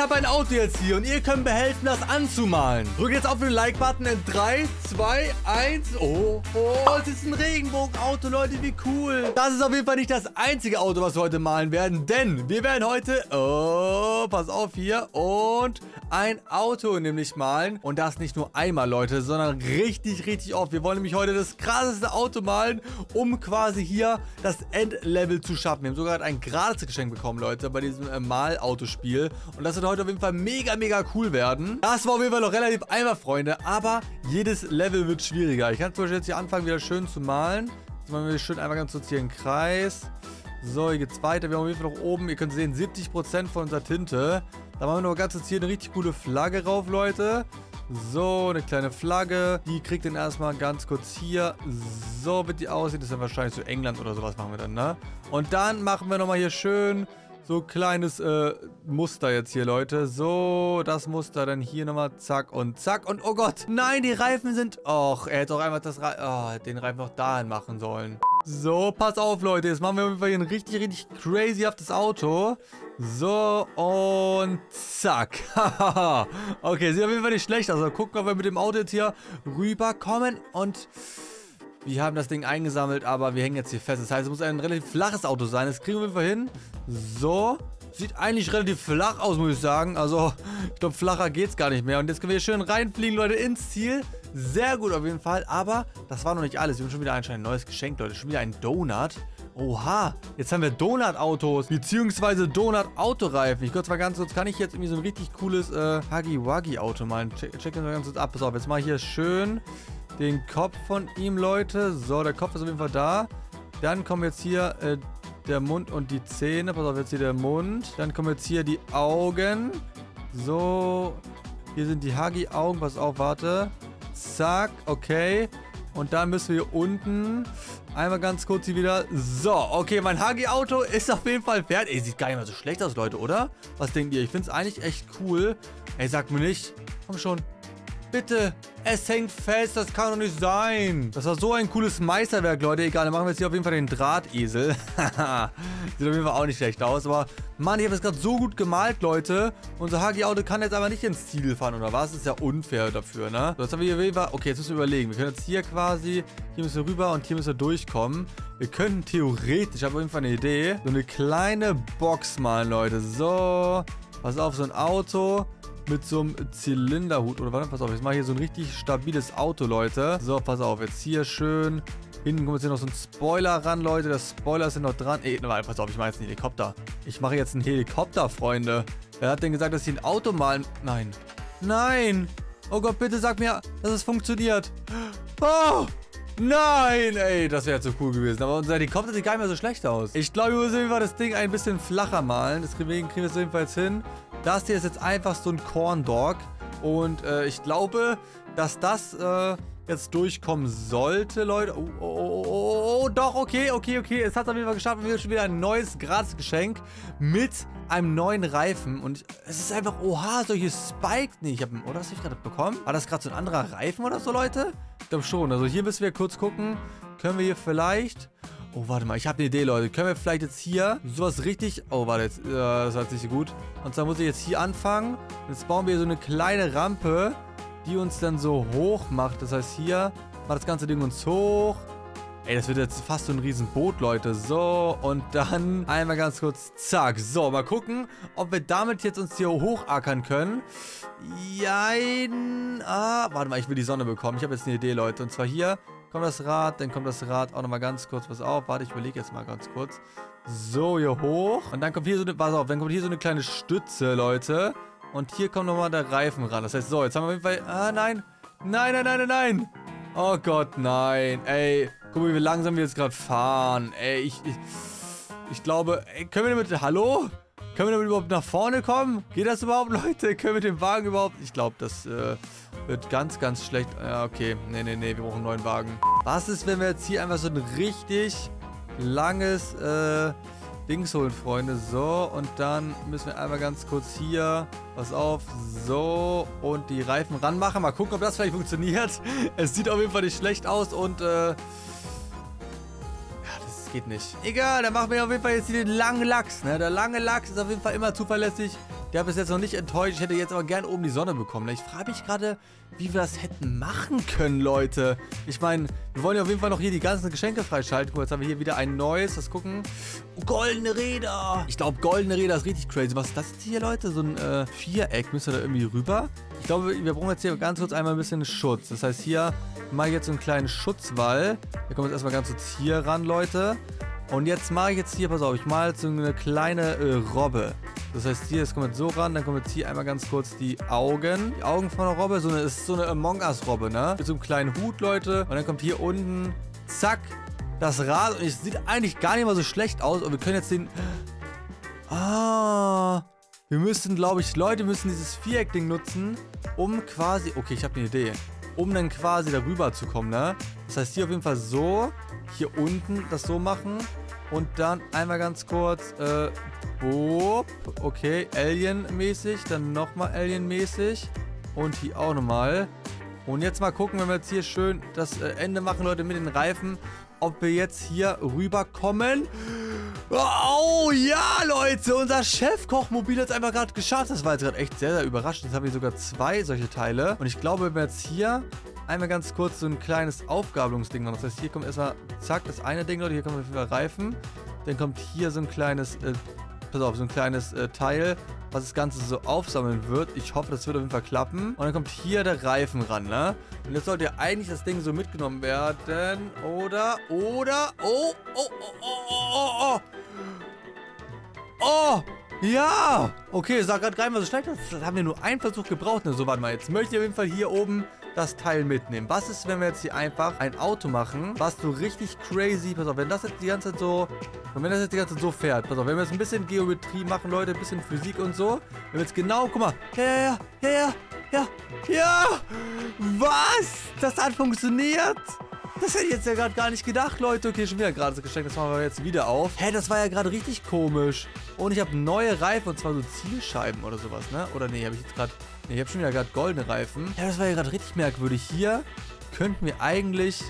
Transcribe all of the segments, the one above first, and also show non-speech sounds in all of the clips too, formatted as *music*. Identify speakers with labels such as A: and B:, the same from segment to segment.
A: habe ein Auto jetzt hier und ihr könnt behelfen, das anzumalen. Drückt jetzt auf den Like-Button in 3, 2, 1. Oh, oh, es ist ein Regenbogenauto, Leute, wie cool. Das ist auf jeden Fall nicht das einzige Auto, was wir heute malen werden, denn wir werden heute, oh, pass auf hier, und ein Auto nämlich malen. Und das nicht nur einmal, Leute, sondern richtig, richtig oft. Wir wollen nämlich heute das krasseste Auto malen, um quasi hier das Endlevel zu schaffen. Wir haben sogar ein gratis Geschenk bekommen, Leute, bei diesem äh, Malautospiel. Und das wird heute auf jeden Fall mega, mega cool werden. Das war auf jeden Fall noch relativ einfach, Freunde, aber jedes Level wird schwieriger. Ich kann zum Beispiel jetzt hier anfangen, wieder schön zu malen. Jetzt machen wir schön einmal ganz kurz hier einen Kreis. So, hier geht's weiter. Wir haben auf jeden Fall noch oben, ihr könnt sehen, 70% von unserer Tinte. Da machen wir noch ganz kurz hier eine richtig coole Flagge rauf, Leute. So, eine kleine Flagge. Die kriegt dann erstmal ganz kurz hier. So wird die aussehen. Das ist dann wahrscheinlich so England oder sowas machen wir dann, ne? Und dann machen wir nochmal hier schön so kleines äh, Muster jetzt hier, Leute. So, das Muster dann hier nochmal, zack und zack. Und oh Gott, nein, die Reifen sind... Och, er hätte auch einfach das Re oh, den Reifen noch dahin machen sollen. So, pass auf, Leute. Jetzt machen wir auf jeden Fall hier ein richtig, richtig crazyhaftes Auto. So, und zack. *laughs* okay, sieht auf jeden Fall nicht schlecht aus. Also gucken, ob wir mit dem Auto jetzt hier rüberkommen. Und wir haben das Ding eingesammelt, aber wir hängen jetzt hier fest. Das heißt, es muss ein relativ flaches Auto sein. Das kriegen wir auf jeden Fall hin. So. Sieht eigentlich relativ flach aus, muss ich sagen. Also, ich glaube, flacher geht's gar nicht mehr. Und jetzt können wir hier schön reinfliegen, Leute, ins Ziel. Sehr gut auf jeden Fall. Aber das war noch nicht alles. Wir haben schon wieder anscheinend ein neues Geschenk, Leute. Schon wieder ein Donut. Oha, jetzt haben wir Donut-Autos, beziehungsweise Donut-Autoreifen. Ich kurz mal ganz kurz, kann ich jetzt irgendwie so ein richtig cooles äh, Huggy-Wuggy-Auto malen? Check, check das mal ganz kurz ab. Pass auf, jetzt mal hier schön den Kopf von ihm, Leute. So, der Kopf ist auf jeden Fall da. Dann kommen jetzt hier äh, der Mund und die Zähne. Pass auf, jetzt hier der Mund. Dann kommen jetzt hier die Augen. So, hier sind die Huggy-Augen. Pass auf, warte. Zack, okay. Und dann müssen wir hier unten einmal ganz kurz hier wieder. So, okay, mein Huggy-Auto ist auf jeden Fall fertig. Ey, sieht gar nicht mal so schlecht aus, Leute, oder? Was denkt ihr? Ich finde es eigentlich echt cool. Ey, sagt mir nicht. Komm schon. Bitte. Es hängt fest, das kann doch nicht sein. Das war so ein cooles Meisterwerk, Leute. Egal, dann machen wir jetzt hier auf jeden Fall den Drahtesel. *laughs* Sieht auf jeden Fall auch nicht schlecht aus. Aber, Mann, ich habe es gerade so gut gemalt, Leute. Unser Hagi-Auto kann jetzt aber nicht ins Ziel fahren, oder was? Das ist ja unfair dafür, ne? So, jetzt haben wir hier... Okay, jetzt müssen wir überlegen. Wir können jetzt hier quasi... Hier müssen wir rüber und hier müssen wir durchkommen. Wir könnten theoretisch, ich habe auf jeden Fall eine Idee, so eine kleine Box malen, Leute. So, pass auf, so ein Auto mit so einem Zylinderhut. Oder warte, pass auf, jetzt mache hier so ein richtig stabiles Auto, Leute. So, pass auf, jetzt hier schön. Hinten kommt jetzt hier noch so ein Spoiler ran, Leute. Der Spoiler ist ja noch dran. Ey, warte, pass auf, ich mache jetzt einen Helikopter. Ich mache jetzt einen Helikopter, Freunde. Wer hat denn gesagt, dass ich ein Auto malen... Nein. Nein. Oh Gott, bitte sag mir, dass es funktioniert. Oh! Nein, ey, das wäre zu so cool gewesen. Aber unser Helikopter sieht gar nicht mehr so schlecht aus. Ich glaube, wir müssen das Ding ein bisschen flacher malen. Deswegen kriegen wir es jedenfalls hin. Das hier ist jetzt einfach so ein Corn Dog. Und äh, ich glaube, dass das äh, jetzt durchkommen sollte, Leute. Oh, oh, oh, oh, oh, doch, okay, okay, okay. Es hat auf jeden Fall geschafft. Wir haben schon wieder ein neues Gratis-Geschenk mit einem neuen Reifen. Und es ist einfach, oha, solche Spikes. Nee, ich habe, oder was ich gerade bekommen? War das gerade so ein anderer Reifen oder so, Leute? Ich glaube schon. Also hier müssen wir kurz gucken. Können wir hier vielleicht... Oh, warte mal, ich habe eine Idee, Leute. Können wir vielleicht jetzt hier sowas richtig... Oh, warte, jetzt, äh, das hat sich gut. Und zwar muss ich jetzt hier anfangen. Jetzt bauen wir so eine kleine Rampe, die uns dann so hoch macht. Das heißt, hier macht das ganze Ding uns hoch. Ey, das wird jetzt fast so ein Riesenboot, Leute. So, und dann einmal ganz kurz, zack. So, mal gucken, ob wir damit jetzt uns hier hochackern können. Jein. Ah, warte mal, ich will die Sonne bekommen. Ich habe jetzt eine Idee, Leute. Und zwar hier kommt das Rad, dann kommt das Rad auch nochmal ganz kurz was auf. Warte, ich überlege jetzt mal ganz kurz. So, hier hoch. Und dann kommt hier so eine, pass auf, dann kommt hier so eine kleine Stütze, Leute. Und hier kommt nochmal der Reifen ran. Das heißt, so, jetzt haben wir auf jeden Fall, ah, nein. Nein, nein, nein, nein, nein. Oh Gott, nein. Ey, guck mal, wie langsam wir jetzt gerade fahren. Ey, ich, ich, ich glaube, ey, können wir damit, hallo? Können wir damit überhaupt nach vorne kommen? Geht das überhaupt, *laughs* Leute? Können wir mit dem Wagen überhaupt? Ich glaube, das, äh, wird ganz, ganz schlecht. Ja, okay. Nee, nee, nee, wir brauchen einen neuen Wagen. Was ist, wenn wir jetzt hier einfach so ein richtig langes äh, Dings holen, Freunde? So, und dann müssen wir einmal ganz kurz hier, pass auf, so, und die Reifen ranmachen. Mal gucken, ob das vielleicht funktioniert. *laughs* Es sieht auf jeden Fall nicht schlecht aus und, äh, geht nicht. Egal, dann machen wir auf jeden Fall jetzt hier den langen Lachs. Ne? Der lange Lachs ist auf jeden Fall immer zuverlässig. Der hat bis jetzt noch nicht enttäuscht. Ich hätte jetzt aber gern oben die Sonne bekommen. Ich frage mich gerade, wie wir das hätten machen können, Leute. Ich meine, wir wollen ja auf jeden Fall noch hier die ganzen Geschenke freischalten. Guck jetzt haben wir hier wieder ein neues. Das gucken. Oh, goldene Räder. Ich glaube, goldene Räder ist richtig crazy. Was ist das jetzt hier, Leute? So ein äh, Viereck. Müsste da irgendwie rüber? Ich glaube, wir brauchen jetzt hier ganz kurz einmal ein bisschen Schutz. Das heißt, hier mache ich jetzt so einen kleinen Schutzwall. Wir kommen jetzt erstmal ganz kurz hier ran, Leute. Und jetzt mache ich jetzt hier, pass auf, ich mache jetzt so eine kleine äh, Robbe. Das heißt, hier, es kommt jetzt so ran, dann kommen jetzt hier einmal ganz kurz die Augen. Die Augen von der Robbe, so eine, ist so eine Among Us-Robbe, ne? Mit so einem kleinen Hut, Leute. Und dann kommt hier unten, zack, das Rad. Und es sieht eigentlich gar nicht mal so schlecht aus. Und wir können jetzt den... Ah... Wir müssen, glaube ich, Leute müssen dieses Viereck-Ding nutzen, um quasi... Okay, ich habe eine Idee. Um dann quasi darüber zu kommen, ne? Das heißt, hier auf jeden Fall so. Hier unten das so machen. Und dann einmal ganz kurz, äh, boop. Okay, Alien-mäßig. Dann nochmal Alien-mäßig. Und hier auch nochmal. Und jetzt mal gucken, wenn wir jetzt hier schön das äh, Ende machen, Leute, mit den Reifen, ob wir jetzt hier rüberkommen. Oh ja, Leute, unser Chefkochmobil hat es einfach gerade geschafft. Das war jetzt gerade echt sehr, sehr überraschend. Jetzt haben wir sogar zwei solche Teile. Und ich glaube, wenn wir jetzt hier einmal ganz kurz so ein kleines Aufgabelungsding machen. Das heißt, hier kommt erstmal, zack, das eine Ding, Leute. Hier kommt auf jeden Fall Reifen. Dann kommt hier so ein kleines, äh, pass auf, so ein kleines äh, Teil, was das Ganze so aufsammeln wird. Ich hoffe, das wird auf jeden Fall klappen. Und dann kommt hier der Reifen ran, ne? Und jetzt sollte ja eigentlich das Ding so mitgenommen werden. Oder, oder, oh, oh, oh, oh, oh, oh. Ja. Okay, sah gerade mal so schlecht aus. Das haben wir nur einen Versuch gebraucht. Ne? So, warte mal. Jetzt möchte ich auf jeden Fall hier oben das Teil mitnehmen. Was ist, wenn wir jetzt hier einfach ein Auto machen, was so richtig crazy, pass auf, wenn das jetzt die ganze Zeit so, und wenn das jetzt die ganze Zeit so fährt, pass auf, wenn wir jetzt ein bisschen Geometrie machen, Leute, ein bisschen Physik und so, wenn wir jetzt genau, guck mal, ja, ja, ja, ja, ja, ja, was? Das hat funktioniert? Das hätte ich jetzt ja gerade gar nicht gedacht, Leute. Okay, schon wieder gerade das Geschenk. Das machen wir jetzt wieder auf. Hä, das war ja gerade richtig komisch. Und ich habe neue Reifen, und zwar so Zielscheiben oder sowas, ne? Oder nee, habe ich jetzt gerade... Nee, ich habe schon wieder gerade goldene Reifen. Ja, das war ja gerade richtig merkwürdig. Hier könnten wir eigentlich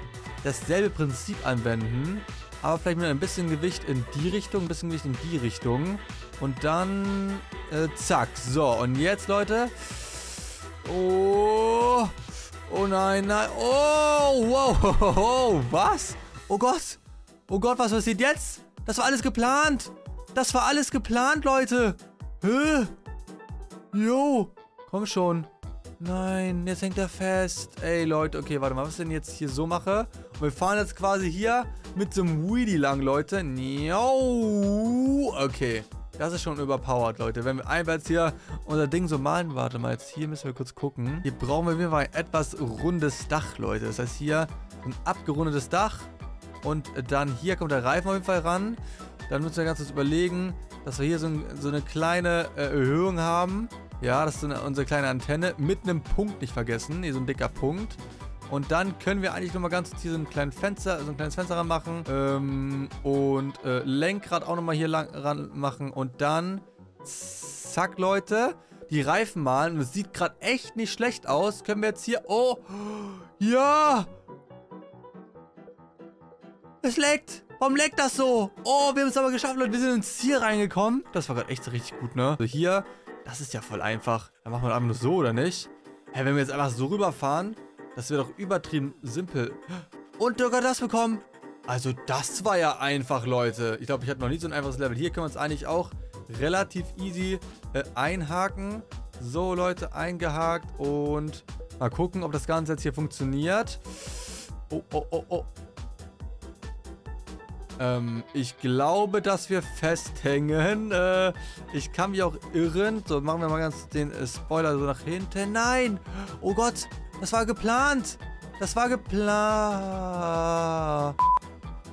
A: dasselbe Prinzip anwenden. Aber vielleicht mit ein bisschen Gewicht in die Richtung, ein bisschen Gewicht in die Richtung. Und dann... Äh, zack. So, und jetzt, Leute... Oh... Oh nein, nein. Oh, wow. *laughs* Oh, was? Oh Gott. Oh Gott, was passiert jetzt? Das war alles geplant. Das war alles geplant, Leute. Hä? Jo. Komm schon. Nein, jetzt hängt er fest. Ey, Leute, okay, warte mal, was ich denn jetzt hier so mache? Und wir fahren jetzt quasi hier mit so einem Weedy lang, Leute. Okay. Das ist schon überpowered, Leute. Wenn wir einfach jetzt hier unser Ding so malen, warte mal, jetzt hier müssen wir kurz gucken. Hier brauchen wir wieder ein etwas rundes Dach, Leute. Das heißt hier ein abgerundetes Dach. Und dann hier kommt der Reifen auf jeden Fall ran. Dann müssen wir ganz kurz überlegen, dass wir hier so, ein, so eine kleine äh, Erhöhung haben. Ja, das ist eine, unsere kleine Antenne. Mit einem Punkt nicht vergessen. Hier so ein dicker Punkt. Und dann können wir eigentlich nochmal ganz hier so ein kleines Fenster, so ein kleines Fenster ranmachen. Ähm, und äh, Lenkrad auch nochmal hier lang ran machen. Und dann, zack, Leute, die Reifen malen. Es sieht gerade echt nicht schlecht aus. Können wir jetzt hier, oh, ja. Es leckt. Warum leckt das so? Oh, wir haben es aber geschafft, Leute. Wir sind ins Ziel reingekommen. Das war gerade echt so richtig gut, ne? So, hier, das ist ja voll einfach. Dann machen wir einfach nur so, oder nicht? Hä, wenn wir jetzt einfach so rüberfahren, das wäre doch übertrieben simpel. Und sogar das bekommen. Also das war ja einfach, Leute. Ich glaube, ich hatte noch nie so ein einfaches Level. Hier können wir uns eigentlich auch relativ easy äh, einhaken. So, Leute, eingehakt. Und mal gucken, ob das Ganze jetzt hier funktioniert. Oh, oh, oh, oh. Ähm, ich glaube, dass wir festhängen. Äh, ich kann mich auch irren. So, machen wir mal ganz den äh, Spoiler so nach hinten. Nein! Oh Gott! Das war geplant. Das war geplant.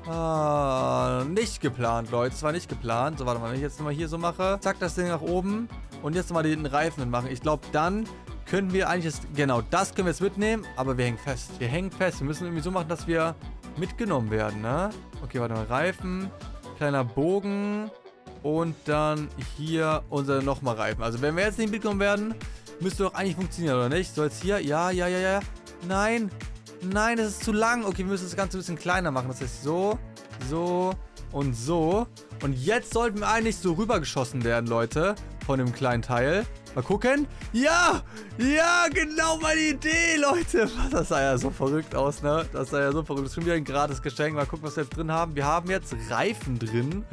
A: Ah, nicht geplant, Leute. Das war nicht geplant. So, warte mal, wenn ich jetzt nochmal hier so mache. Zack, das Ding nach oben. Und jetzt nochmal den Reifen machen. Ich glaube, dann können wir eigentlich... Das, genau, das können wir jetzt mitnehmen. Aber wir hängen fest. Wir hängen fest. Wir müssen irgendwie so machen, dass wir mitgenommen werden, ne? Okay, warte mal. Reifen. Kleiner Bogen. Und dann hier unser nochmal Reifen. Also, wenn wir jetzt nicht mitgenommen werden Müsste doch eigentlich funktionieren, oder nicht? So, jetzt hier. Ja, ja, ja, ja. Nein. Nein, das ist zu lang. Okay, wir müssen das Ganze ein bisschen kleiner machen. Das heißt so, so und so. Und jetzt sollten wir eigentlich so rübergeschossen werden, Leute. von dem kleinen Teil. Mal gucken. Ja, ja, genau meine Idee, Leute. *laughs* Das sah ja so verrückt aus, ne? Das sah ja so verrückt. Das ist schon wieder ein gratis Geschenk. Mal gucken, was wir jetzt drin haben. Wir haben jetzt Reifen drin.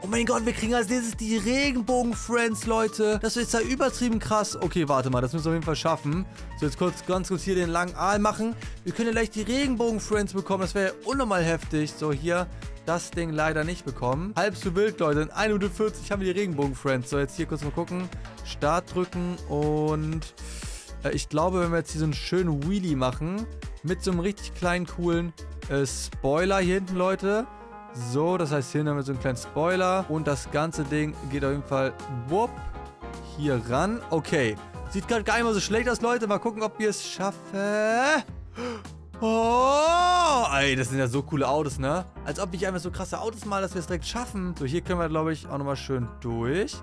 A: Oh mein Gott, wir kriegen als nächstes die Regenbogen-Friends, Leute. Das ist ja übertrieben krass. Okay, warte mal, das müssen wir auf jeden Fall schaffen. So, jetzt kurz, ganz kurz hier den langen Aal machen. Wir können ja gleich die Regenbogen-Friends bekommen. Das wäre ja unnormal heftig. So, hier das Ding leider nicht bekommen. Halb so wild, Leute. In 1 Minute 40 haben wir die Regenbogen-Friends. So, jetzt hier kurz mal gucken. Start drücken und... Äh, ich glaube, wenn wir jetzt hier so einen schönen Wheelie machen, mit so einem richtig kleinen, coolen äh, Spoiler hier hinten, Leute so, das heißt, hier haben wir so einen kleinen Spoiler. Und das ganze Ding geht auf jeden Fall wupp, hier ran. Okay. Sieht gerade gar nicht mal so schlecht aus, Leute. Mal gucken, ob wir es schaffen. Oh, ey, das sind ja so coole Autos, ne? Als ob ich einfach so krasse Autos mal, dass wir es direkt schaffen. So, hier können wir, glaube ich, auch nochmal schön durch.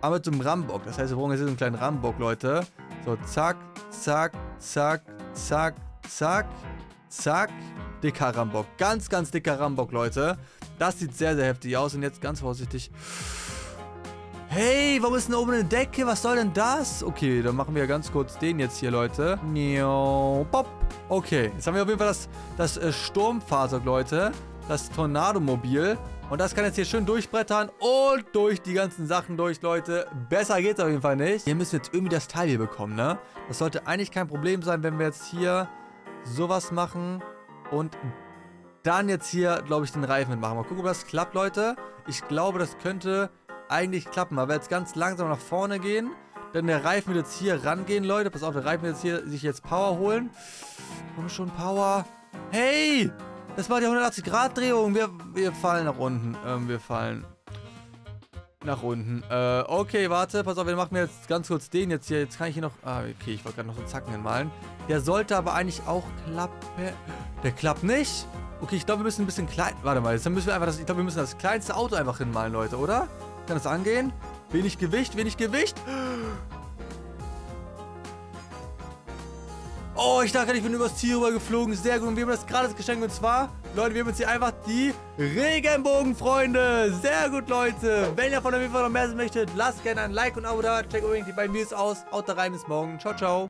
A: Aber mit so Rambock. Das heißt, wir brauchen jetzt so einen kleinen Rambock, Leute. So, zack, zack, zack, zack, zack, zack dicker Rambock. Ganz, ganz dicker Rambock, Leute. Das sieht sehr, sehr heftig aus. Und jetzt ganz vorsichtig. Hey, warum ist denn oben eine Decke? Was soll denn das? Okay, dann machen wir ganz kurz den jetzt hier, Leute. Pop. Okay, jetzt haben wir auf jeden Fall das, das äh, Sturmfahrzeug, Leute. Das Tornadomobil. Und das kann jetzt hier schön durchbrettern und durch die ganzen Sachen durch, Leute. Besser geht's auf jeden Fall nicht. Hier müssen wir jetzt irgendwie das Teil hier bekommen, ne? Das sollte eigentlich kein Problem sein, wenn wir jetzt hier sowas machen. Und dann jetzt hier, glaube ich, den Reifen mitmachen. Mal gucken, ob das klappt, Leute. Ich glaube, das könnte eigentlich klappen. Aber jetzt ganz langsam nach vorne gehen. Denn der Reifen wird jetzt hier rangehen, Leute. Pass auf, der Reifen wird jetzt hier sich jetzt Power holen. Komm schon, Power. Hey! Das war die 180-Grad-Drehung. Wir, wir fallen nach unten. Ähm, wir fallen nach unten. Äh, okay, warte. Pass auf, wir machen jetzt ganz kurz den jetzt hier. Jetzt kann ich hier noch... Ah, okay, ich wollte gerade noch so Zacken hinmalen. Der sollte aber eigentlich auch klappen. Der klappt nicht? Okay, ich glaube, wir müssen ein bisschen klein... Warte mal, jetzt müssen wir einfach das... Ich glaube, wir müssen das kleinste Auto einfach hinmalen, Leute, oder? Kann das angehen? Wenig Gewicht, wenig Gewicht. Oh, ich dachte, ich bin übers Ziel rüber geflogen. Sehr gut. Und wir haben das gratis Geschenk. Und zwar, Leute, wir haben jetzt hier einfach die Regenbogenfreunde. Sehr gut, Leute. Wenn ihr von der Video noch mehr sehen möchtet, lasst gerne ein Like und ein Abo da. Checkt übrigens die beiden Videos aus. Haut da rein. Bis morgen. Ciao, ciao.